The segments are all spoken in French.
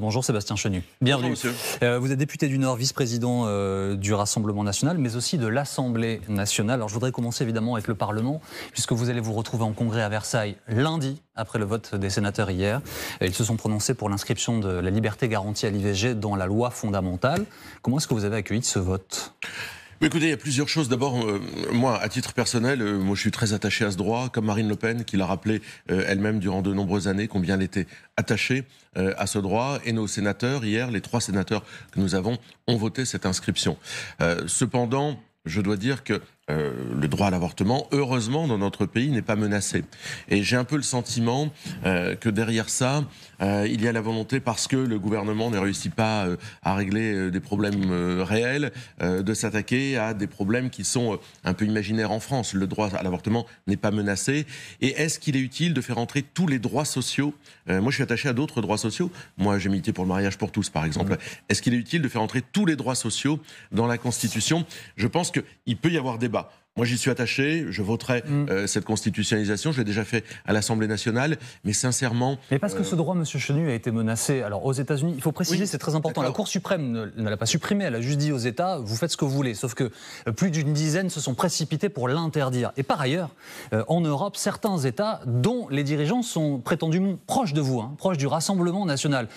Bonjour Sébastien Chenu. Bienvenue. Euh, vous êtes député du Nord, vice-président euh, du Rassemblement national, mais aussi de l'Assemblée nationale. Alors je voudrais commencer évidemment avec le Parlement, puisque vous allez vous retrouver en congrès à Versailles lundi, après le vote des sénateurs hier. Ils se sont prononcés pour l'inscription de la liberté garantie à l'IVG dans la loi fondamentale. Comment est-ce que vous avez accueilli ce vote? Écoutez, il y a plusieurs choses. D'abord, euh, moi, à titre personnel, euh, moi, je suis très attaché à ce droit, comme Marine Le Pen, qui l'a rappelé euh, elle-même durant de nombreuses années, combien elle était attachée à ce droit. Et nos sénateurs, hier, les trois sénateurs que nous avons, ont voté cette inscription. cependant, je dois dire que euh, le droit à l'avortement, heureusement, dans notre pays, n'est pas menacé. Et j'ai un peu le sentiment euh, que derrière ça, euh, il y a la volonté, parce que le gouvernement ne réussit pas à régler des problèmes réels, de s'attaquer à des problèmes qui sont un peu imaginaires en France. Le droit à l'avortement n'est pas menacé. Et est-ce qu'il est utile de faire entrer tous les droits sociaux Moi, je suis attaché à d'autres droits sociaux. Moi, j'ai milité pour le mariage pour tous, par exemple. Est-ce qu'il est utile de faire entrer tous les droits sociaux dans la Constitution? Je pense qu'il peut y avoir débat. Moi, j'y suis attaché. Je voterai mm. euh, cette constitutionnalisation. Je l'ai déjà fait à l'Assemblée nationale. Mais sincèrement. Mais parce que ce droit, Monsieur Chenu, a été menacé. Alors, aux États-Unis, il faut préciser, c'est très important. La Cour suprême ne, l'a pas supprimé. Elle a juste dit aux États vous faites ce que vous voulez. Sauf que euh, plus d'une dizaine se sont précipités pour l'interdire. Et par ailleurs, euh, en Europe, certains États, dont les dirigeants sont prétendument proches de vous, hein, proches du Rassemblement national,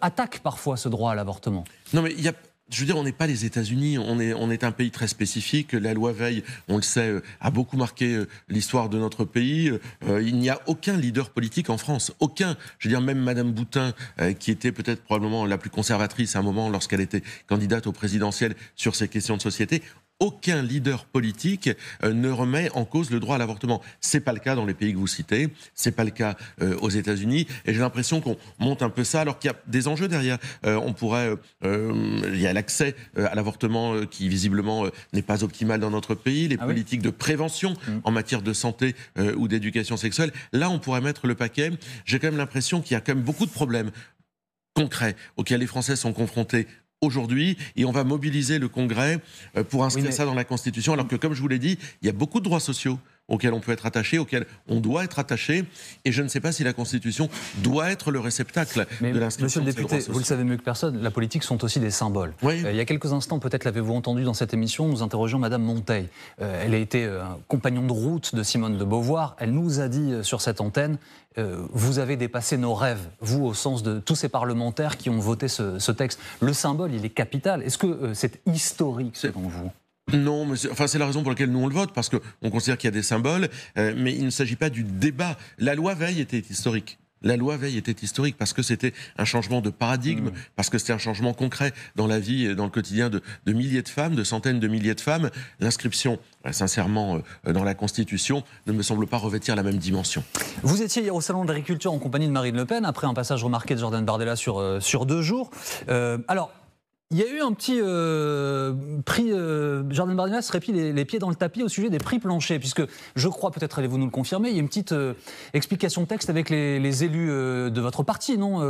attaquent parfois ce droit à l'avortement. Non, mais il y a je veux dire, on n'est pas les États-Unis, on est, on est un pays très spécifique. La loi Veil, on le sait, euh, a beaucoup marqué euh, l'histoire de notre pays. Euh, il n'y a aucun leader politique en France, aucun. Je veux dire, même Madame Boutin, qui était peut-être probablement la plus conservatrice à un moment lorsqu'elle était candidate au présidentiel sur ces questions de société, aucun leader politique euh, ne remet en cause le droit à l'avortement. C'est pas le cas dans les pays que vous citez, c'est pas le cas euh, aux États-Unis, et j'ai l'impression qu'on monte un peu ça alors qu'il y a des enjeux derrière. Euh, on pourrait, il y a l'accès à l'avortement qui visiblement n'est pas optimal dans notre pays, les ah politiques de prévention mmh. en matière de santé ou d'éducation sexuelle. Là, on pourrait mettre le paquet. J'ai quand même l'impression qu'il y a quand même beaucoup de problèmes concrets auxquels les Français sont confrontés aujourd'hui et on va mobiliser le Congrès euh, pour inscrire ça dans la Constitution, alors que, comme je vous l'ai dit, il y a beaucoup de droits sociaux auxquels on peut être attaché, auxquels on doit être attaché. Et je ne sais pas si la Constitution doit être le réceptacle de l'inscription. Monsieur le député, vous le savez mieux que personne, la politique sont aussi des symboles. Euh, il y a quelques instants, peut-être l'avez-vous entendu dans cette émission, nous interrogeons Madame Monteil. Euh, elle a été un compagnon de route de Simone de Beauvoir. Elle nous a dit sur cette antenne vous avez dépassé nos rêves, vous, au sens de tous ces parlementaires qui ont voté ce, ce texte. Le symbole, il est capital. Est-ce que c'est historique selon vous? Non, mais enfin c'est la raison pour laquelle nous on le vote parce qu'on considère qu'il y a des symboles, euh, mais il ne s'agit pas du débat. La loi Veil était historique. La loi Veil était historique parce que c'était un changement de paradigme, mmh. parce que c'était un changement concret dans la vie et dans le quotidien de, milliers de femmes, de centaines de milliers de femmes. L'inscription, euh, sincèrement, euh, dans la Constitution ne me semble pas revêtir la même dimension. Vous étiez hier au Salon de l'Agriculture en compagnie de Marine Le Pen, après un passage remarqué de Jordan Bardella sur, sur deux jours. alors, il y a eu un petit euh, prix. Euh, Jordan Bardella serait mis les, pieds dans le tapis au sujet des prix planchers, puisque je crois, peut-être allez-vous nous le confirmer, il y a une petite euh, explication de texte avec les, élus de votre parti, non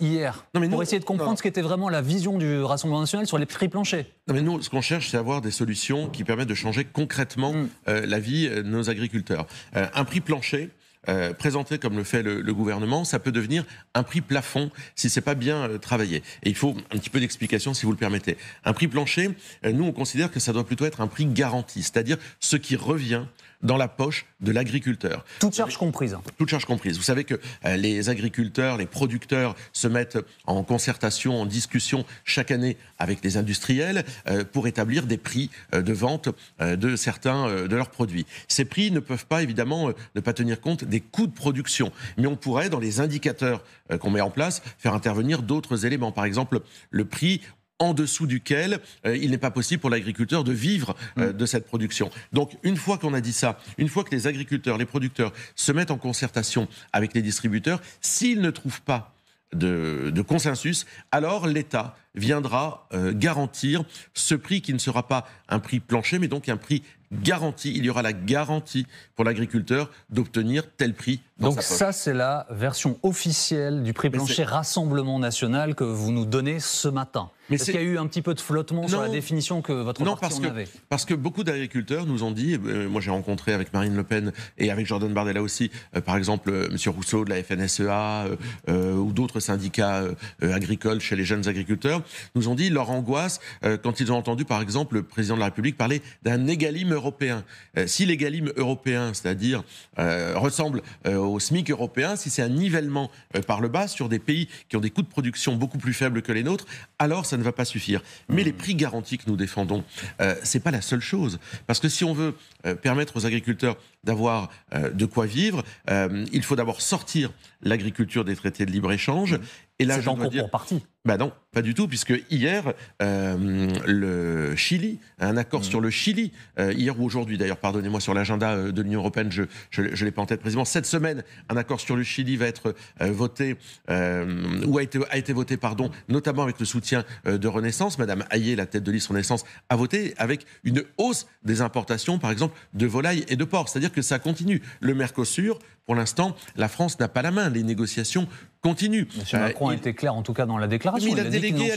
Hier. pour essayer de comprendre ce qu'était vraiment la vision du Rassemblement national sur les prix planchers. Non, mais nous, ce qu'on cherche, c'est avoir des solutions qui permettent de changer concrètement mm. la vie de nos agriculteurs. un prix plancher, euh, présenté comme le fait le, gouvernement, ça peut devenir un prix plafond si c'est pas bien euh, travaillé. Et il faut un petit peu d'explication si vous le permettez. Un prix plancher, euh, nous on considère que ça doit plutôt être un prix garanti, c'est-à-dire ce qui revient dans la poche de l'agriculteur. Toute charge comprise. Toute charge comprise. Vous savez que euh, les agriculteurs, les producteurs se mettent en concertation, en discussion chaque année avec les industriels euh, pour établir des prix euh, de vente de certains de leurs produits. Ces prix ne peuvent pas évidemment ne pas tenir compte des coûts de production, mais on pourrait dans les indicateurs qu'on met en place faire intervenir d'autres éléments. Par exemple, le prix en dessous duquel euh, il n'est pas possible pour l'agriculteur de vivre euh, mm. de cette production. Donc une fois qu'on a dit ça, une fois que les agriculteurs, les producteurs se mettent en concertation avec les distributeurs, s'ils ne trouvent pas de, consensus, alors l'État viendra euh, garantir ce prix qui ne sera pas un prix plancher, mais donc un prix garanti. Il y aura la garantie pour l'agriculteur d'obtenir tel prix. donc ça, c'est la version officielle du prix plancher Rassemblement national que vous nous donnez ce matin. Est-ce qu'il y a eu un petit peu de flottement sur la définition que votre non, parti parce en que, avait Parce que beaucoup d'agriculteurs nous ont dit, euh, moi j'ai rencontré avec Marine Le Pen et avec Jordan Bardella aussi, euh, par exemple euh, Monsieur Rousseau de la FNSEA ou d'autres syndicats agricoles chez les jeunes agriculteurs, nous ont dit leur angoisse quand ils ont entendu par exemple le président de la République parler d'un égalime européen. si l'égalime européen, c'est-à-dire ressemble au SMIC européen, si c'est un nivellement par le bas sur des pays qui ont des coûts de production beaucoup plus faibles que les nôtres, alors ça ne va pas suffire. Mais les prix garantis que nous défendons, euh, c'est pas la seule chose. Parce que si on veut euh, permettre aux agriculteurs d'avoir euh, de quoi vivre, euh, il faut d'abord sortir l'agriculture des traités de libre-échange. Et là, je dois dire, pour partie. Bah non, pas du tout, puisque hier, euh, le Chili, un accord mm. sur le Chili, hier ou aujourd'hui d'ailleurs, pardonnez-moi, sur l'agenda de l'Union européenne, je ne l'ai pas en tête précisément, cette semaine, un accord sur le Chili va être voté, ou a été, a été voté, pardon, notamment avec le soutien de Renaissance. Madame Hayé, la tête de liste Renaissance, a voté avec une hausse des importations, par exemple, de volailles et de porc. C'est-à-dire que ça continue. Le Mercosur, pour l'instant, la France n'a pas la main. Les négociations continuent. M. Macron a été clair, en tout cas, dans la déclaration. il, a, délégué.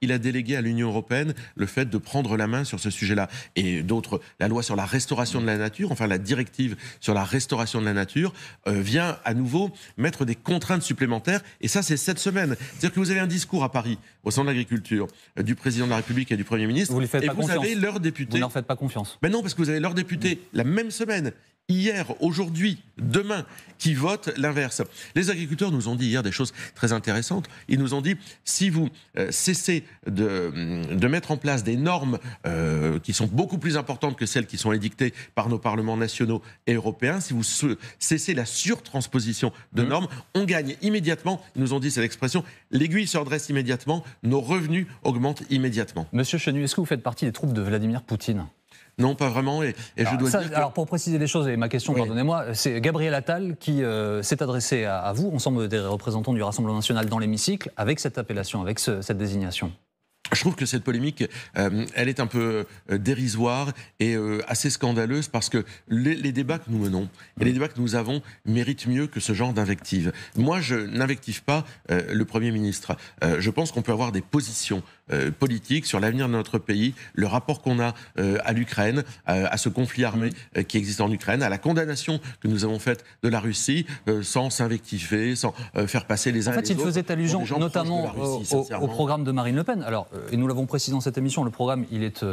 Il a délégué à l'Union européenne le fait de prendre la main sur ce sujet-là. Et d'autres, la loi sur la restauration de la nature, enfin la directive sur la restauration de la nature, euh, vient à nouveau mettre des contraintes supplémentaires. Et ça, c'est cette semaine. C'est-à-dire que vous avez un discours à Paris, au sein de l'agriculture, euh, du président de la République et du Premier ministre. Vous lui faites et pas vous avez leurs députés. Vous ne leur faites pas confiance. Mais non, parce que vous avez leurs députés la même semaine hier, aujourd'hui, demain, qui votent l'inverse. Les agriculteurs nous ont dit hier des choses très intéressantes. Ils nous ont dit, si vous euh, cessez de, de, mettre en place des normes euh, qui sont beaucoup plus importantes que celles qui sont édictées par nos parlements nationaux et européens, si vous cessez la surtransposition de mmh. normes, on gagne immédiatement, ils nous ont dit, c'est l'expression, l'aiguille se redresse immédiatement, nos revenus augmentent immédiatement. Monsieur Chenu, est-ce que vous faites partie des troupes de Vladimir Poutine? Non, pas vraiment. Et, alors, je dois dire alors, pour préciser les choses, et ma question, pardonnez-moi, c'est Gabriel Attal qui euh, s'est adressé à, vous, ensemble des représentants du Rassemblement national dans l'hémicycle, avec cette appellation, avec cette désignation. Je trouve que cette polémique, euh, elle est un peu euh, dérisoire et assez scandaleuse parce que les, débats que nous menons et les débats que nous avons méritent mieux que ce genre d'invective. Moi, je n'invective pas le Premier ministre. je pense qu'on peut avoir des positions euh, politique sur l'avenir de notre pays, le rapport qu'on a euh, à l'Ukraine, à ce conflit armé euh, qui existe en Ukraine, à la condamnation que nous avons faite de la Russie, sans s'invectiver, sans faire passer les uns en fait, il faisait allusion notamment au, programme de Marine Le Pen. Alors, et nous l'avons précisé dans cette émission, le programme, il est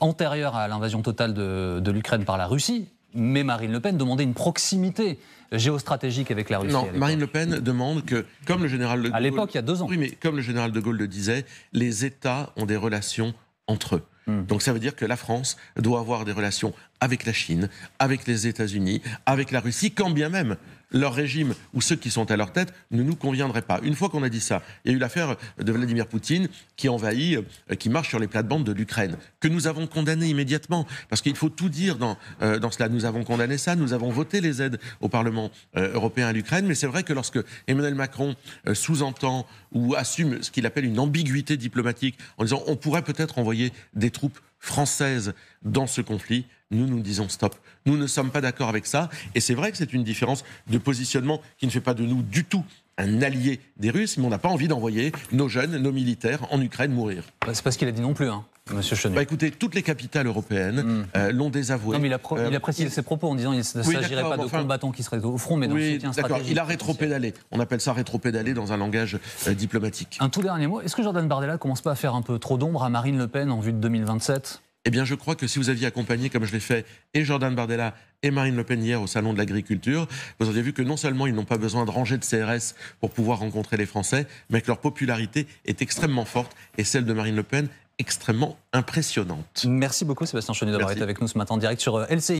antérieur à l'invasion totale de, de l'Ukraine par la Russie mais Marine Le Pen demandait une proximité géostratégique avec la Russie. Non, Marine Le Pen demande que, comme le général de Gaulle. À l'époque, il y a deux ans. Oui, mais comme le général de Gaulle le disait, les États ont des relations entre eux. Hmm. Donc ça veut dire que la France doit avoir des relations avec la Chine, avec les États-Unis, avec la Russie, quand bien même leur régime ou ceux qui sont à leur tête ne nous conviendraient pas. Une fois qu'on a dit ça, il y a eu l'affaire de Vladimir Poutine qui envahit, euh, qui marche sur les plates-bandes de l'Ukraine, que nous avons condamné immédiatement, parce qu'il faut tout dire dans, euh, dans cela. Nous avons condamné ça, nous avons voté les aides au Parlement euh, européen à l'Ukraine, mais c'est vrai que lorsque Emmanuel Macron sous-entend ou assume ce qu'il appelle une ambiguïté diplomatique en disant on pourrait peut-être envoyer des troupes françaises dans ce conflit, nous nous disons stop. Nous ne sommes pas d'accord avec ça. Et c'est vrai que c'est une différence de positionnement qui ne fait pas de nous du tout un allié des Russes, mais on n'a pas envie d'envoyer nos jeunes, nos militaires en Ukraine mourir. Bah, c'est pas ce qu'il a dit non plus, hein, Monsieur Chenu. Bah écoutez, toutes les capitales européennes hmm. euh, l'ont désavoué. Non, mais il a, euh, précisé ses propos en disant qu'il ne s'agirait pas de combattants qui seraient au front, mais d'un soutien stratégique. Il a rétropédalé. On appelle ça rétropédalé dans un langage euh, diplomatique. Un tout dernier mot. Est-ce que Jordan Bardella commence pas à faire un peu trop d'ombre à Marine Le Pen en vue de 2027 eh bien, je crois que si vous aviez accompagné, comme je l'ai fait, et Jordan Bardella et Marine Le Pen hier au Salon de l'Agriculture, vous auriez vu que non seulement ils n'ont pas besoin de ranger de CRS pour pouvoir rencontrer les Français, mais que leur popularité est extrêmement forte et celle de Marine Le Pen extrêmement impressionnante. Merci beaucoup Sébastien Chenu d'avoir été avec nous ce matin en direct sur euh, LCI.